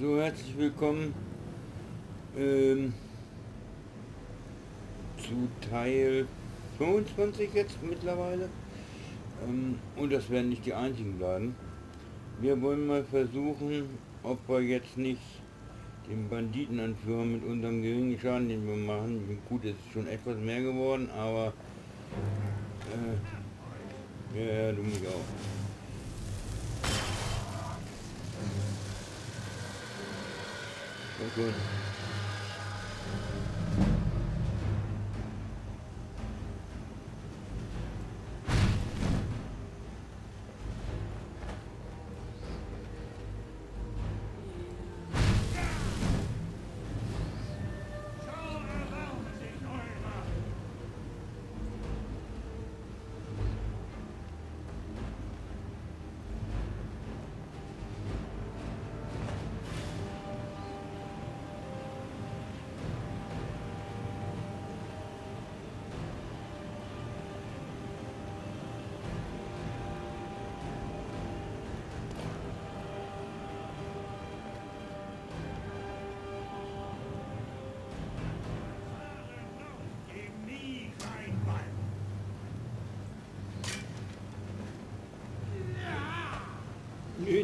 So, herzlich willkommen ähm, zu Teil 25 jetzt mittlerweile. Ähm, und das werden nicht die einzigen bleiben. Wir wollen mal versuchen, ob wir jetzt nicht den Banditenanführer mit unserem geringen Schaden, den wir machen, gut, es ist schon etwas mehr geworden, aber äh, ja, ja, du mich auch. Good.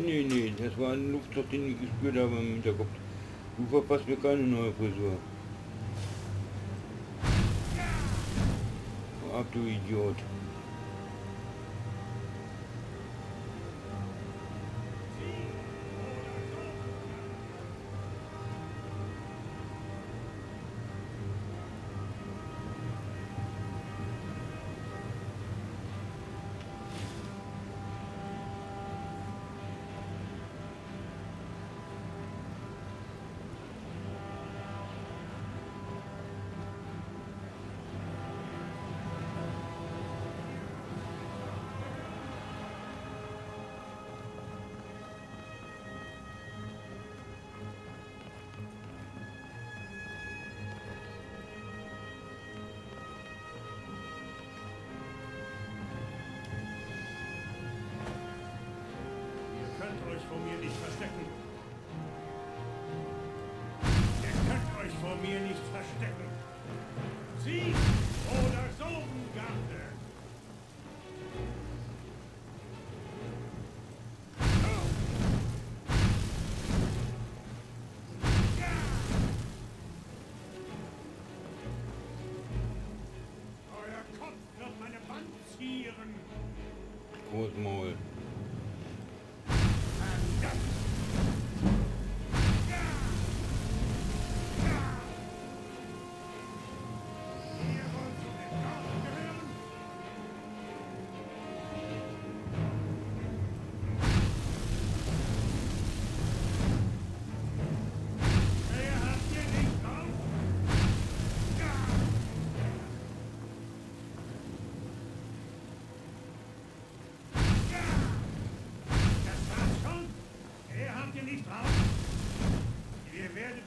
Nee, nee, das war ein Luftloch, den ich gespürt habe im Hinterkopf. Du verpasst mir keine neue Frisur. Ab, du Idiot. Euch vor mir nicht verstecken. Ihr könnt euch vor mir nicht verstecken. Sie oder Sobengarde. Euer Kopf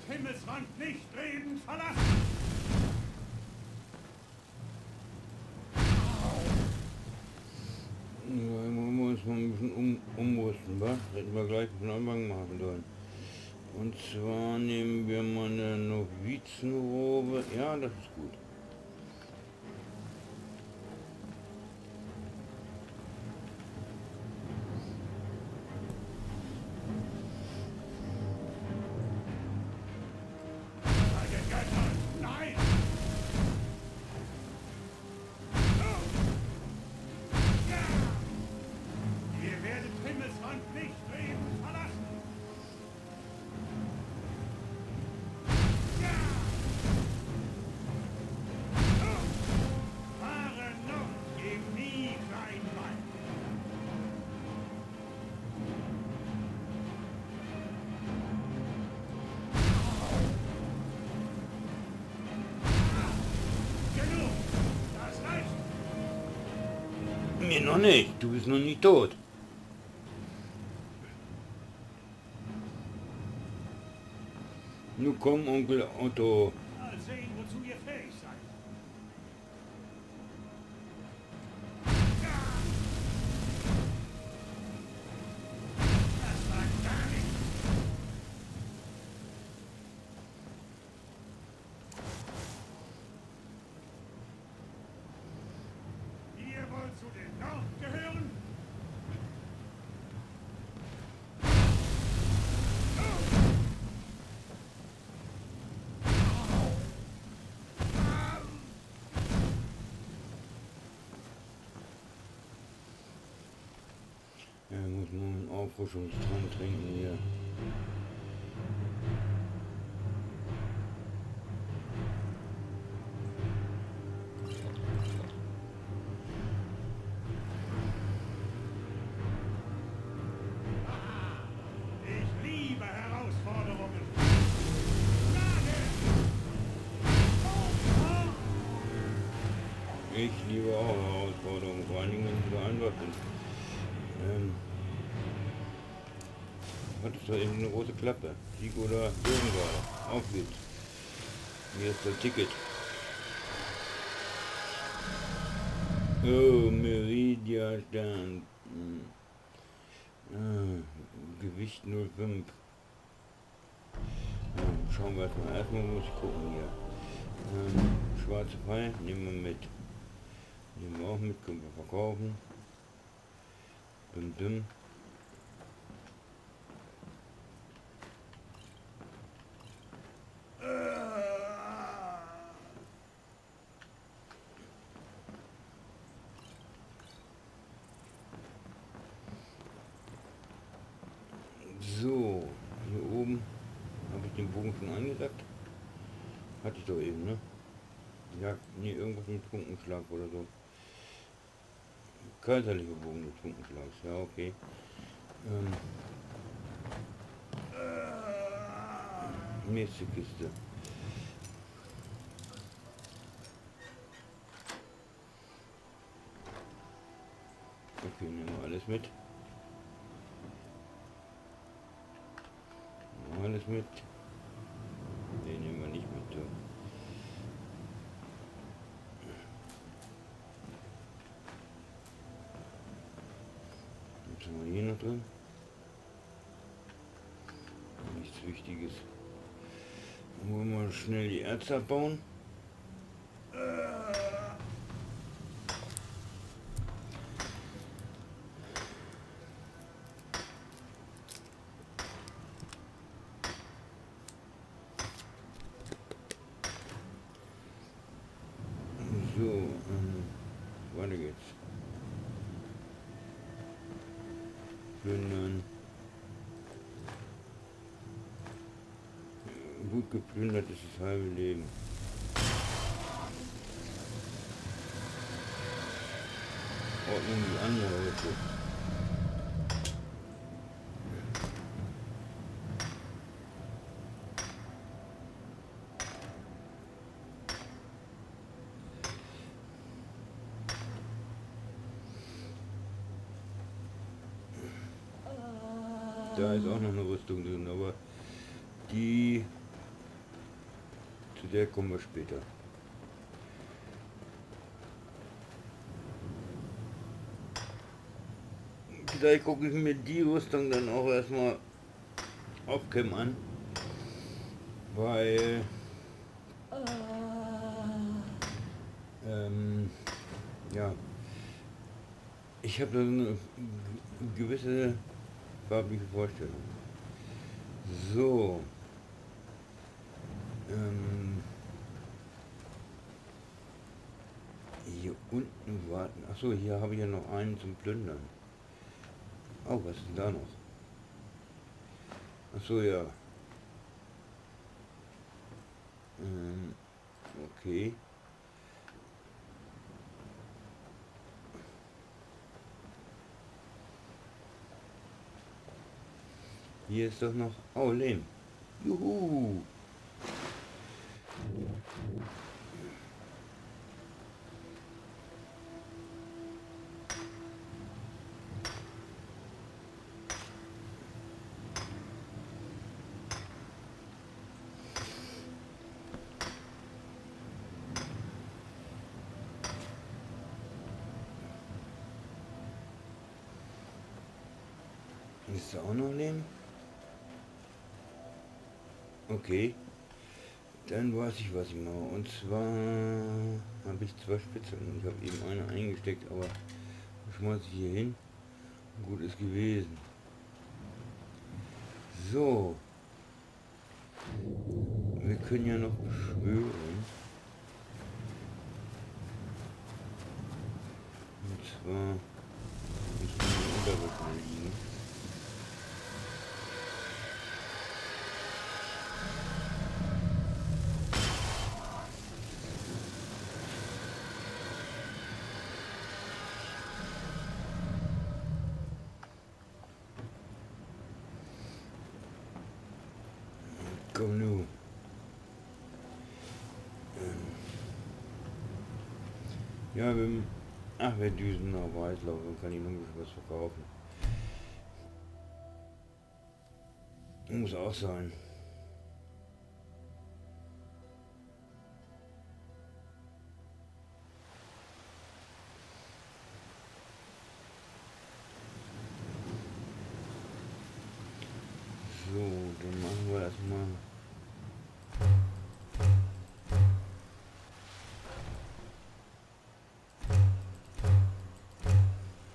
Himmelsrand nicht lebend verlassen. Ja, wollen wir uns mal ein bisschen um, umrüsten, was? Hätten wir gleich von Anfang machen sollen. Und zwar nehmen wir mal eine Novizenrobe. Ja, das ist gut. Mir noch nicht. Du bist noch nicht tot. Nun komm, Onkel Otto. zu den Norden gehören? Ja, ich muss nur einen Auffrischungstrank trinken hier. Ich liebe auch Herausforderungen, vor allen Dingen, wenn sie einfach sind. Ähm, hattest du eben eine große Klappe? Sieg oder Bürgenwahl? Auf geht's. Hier ist das Ticket. Oh, Meridia Stern. Ah, Gewicht 05. Ja, schauen wir erstmal. Erstmal muss ich gucken hier. Ähm, schwarze Pfeil nehmen wir mit. Nehmen wir auch mit, können wir verkaufen. Dum dum. So, hier oben habe ich den Bogen schon angesagt. Hatte ich doch eben, ne? Ja, nee, irgendwas mit Funkenschlag oder so. Kaiserliche Bogen des Funkenschlags, ja, okay. Ähm, nächste Kiste. Okay, nehmen wir alles mit. Nehmen wir alles mit. Den nehmen wir nicht mit. So. Was drin? Nichts Wichtiges. Dann wollen wir schnell die Erze abbauen. So, ähm, weiter geht's. Plündern. Gut geplündert ist das halbe Leben. Ordnung die andere Hälfte. Da ist auch noch eine Rüstung drin, aber die zu der kommen wir später. Vielleicht gucke ich mir die Rüstung dann auch erstmal auf Cam an, weil ähm, ja, ich habe da so eine gewisse farbliche Vorstellung. So. Ähm, hier unten warten. Achso, hier habe ich ja noch einen zum Plündern. Oh, was ist da noch? Achso, ja. Ähm, okay. Hier ist doch noch... Oh, Lehm. Juhu. Ist da auch noch Lehm? Okay. Dann weiß ich, was ich mache. Und zwar habe ich zwei Spitzeln. Ich habe eben eine eingesteckt, aber schmeiße ich hier hin. Gut ist gewesen. So. Wir können ja noch beschwören. Und zwar Unterwürfel liegen. Komm nu. Ähm. Ja, wir, ach, wir düsen nach Weißlauf, dann kann ein bisschen was verkaufen. Muss auch sein. So, dann machen wir erstmal.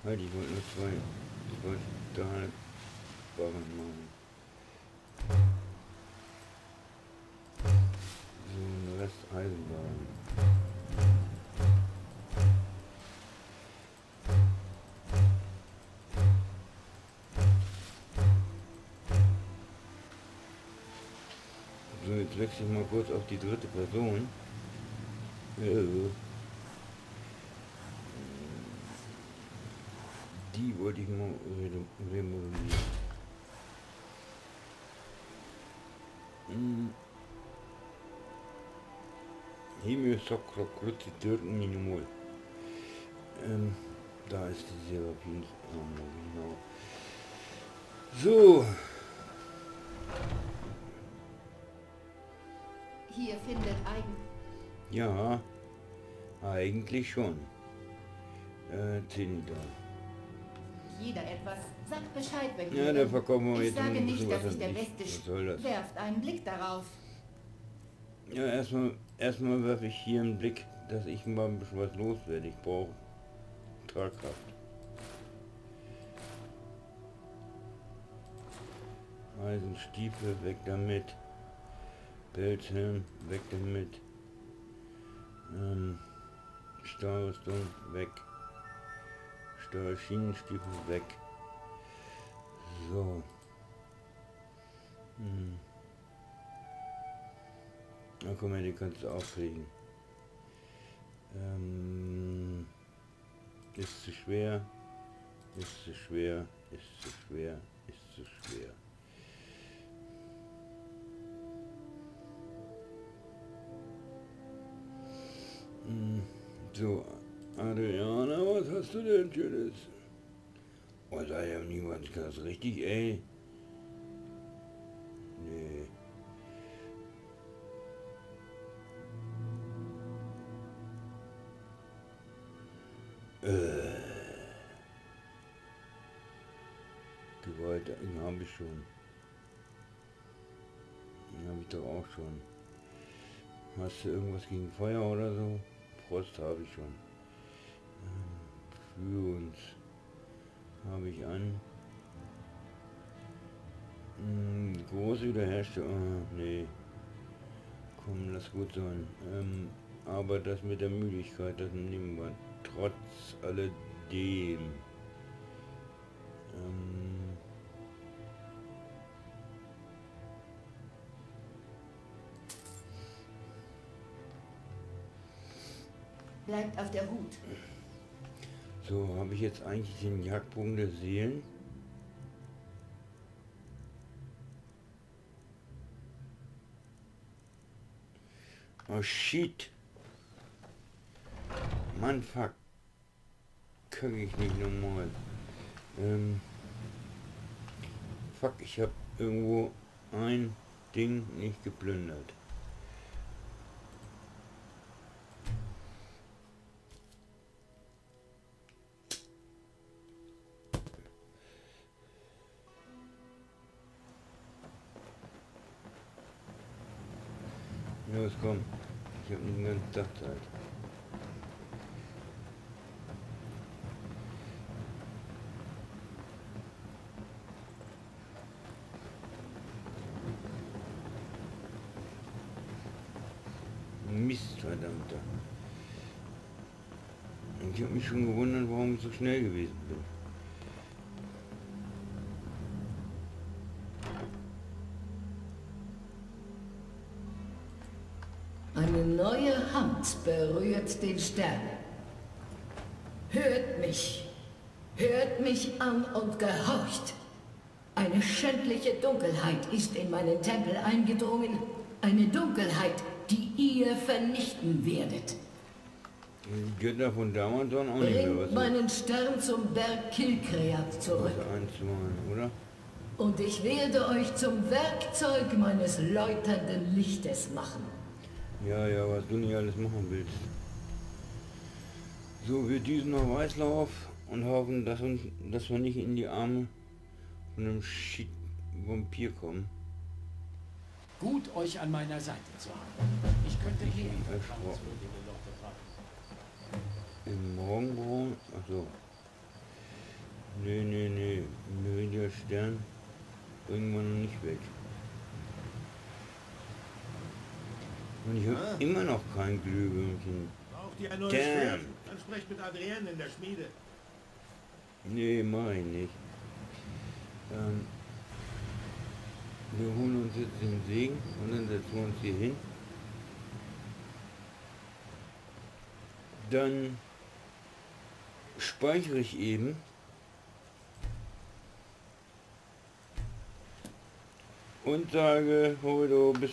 Halt, ich wollte nur zwei. Ich wollte da Barren machen. So, ein Rest Eisenbahn. So, jetzt wechsle ich mal kurz auf die dritte Person. Ja. Die wollte ich mal re- remodellieren. Hm. Hemio Sokrokrutzi Türken Minimol. Ähm, da ist die Serapin. genau. So, Hier findet eigen... ja, eigentlich schon. Äh, Zenidal. Jeder etwas. Sagt Bescheid, wenn Ja, da verkaufen wir Ich sage nicht, dass ich der nicht. Beste Was soll das? Werft einen Blick darauf. Ja, erstmal erstmal werfe ich hier einen Blick, dass ich mal ein bisschen was loswerde. Ich brauche Tragkraft. Eisenstiefel, weg damit. Pelzhelm, weg damit. Ähm, Stahlrüstung, weg. Stahlschienenstiefel, weg. So. Hm. Na guck mal, die kannst du auch kriegen. Ähm, ist zu schwer, ist zu schwer, ist zu schwer, ist zu schwer. Hm, So, Adriana, hast du denn Schönes? Oh, sei ja niemand ganz richtig, ey. Nee. Äh. Gewalt den habe ich schon. Den habe ich doch auch schon. Hast du irgendwas gegen Feuer oder so? Frost habe ich schon. Für uns habe ich an. Hm, große Wiederherstellung. Ah, nee. Komm, lass gut sein. Ähm, aber das mit der Müdigkeit, das nehmen wir trotz alledem. Ähm, Bleibt auf der Hut. So, habe ich jetzt eigentlich den Jagdbogen der Seelen? Oh shit. Mann, fuck. Kann ich nicht nochmal. Ähm, fuck, ich habe irgendwo ein Ding nicht geplündert. Los, komm. Ich habe den ganzen Tag Zeit. Mist, verdammter. Ich habe mich schon gewundert, warum ich so schnell gewesen bin. Neue Hand berührt den Stern. Hört mich. Hört mich an und gehorcht. Eine schändliche Dunkelheit ist in meinen Tempel eingedrungen. Eine Dunkelheit, die ihr vernichten werdet. Die Götter von damals waren auch nicht mehr was. Meinen Stern zum Berg Kilkreat was zurück. einzumachen, oder? Und ich werde euch zum Werkzeug meines läuternden Lichtes machen. Ja, ja, was du nicht alles machen willst. So, wir düsen nach Weißlauf und hoffen, dass, uns, dass wir nicht in die Arme von einem shit Vampir kommen. Gut, euch an meiner Seite zu haben. Ich könnte noch befragen. Im Morgengrauen? Achso. Nee, nee, nee. Meridia Stern. Irgendwann noch nicht weg. Und ich habe immer noch kein Glühwürmchen. Braucht ihr ein neues Damn. Schwert? Dann sprecht mit Adrienne in der Schmiede. Nee, ich nicht. Ähm, wir holen uns jetzt den Segen und dann setzen wir uns hier hin. Dann speichere ich eben. Und sage, Hodo, bis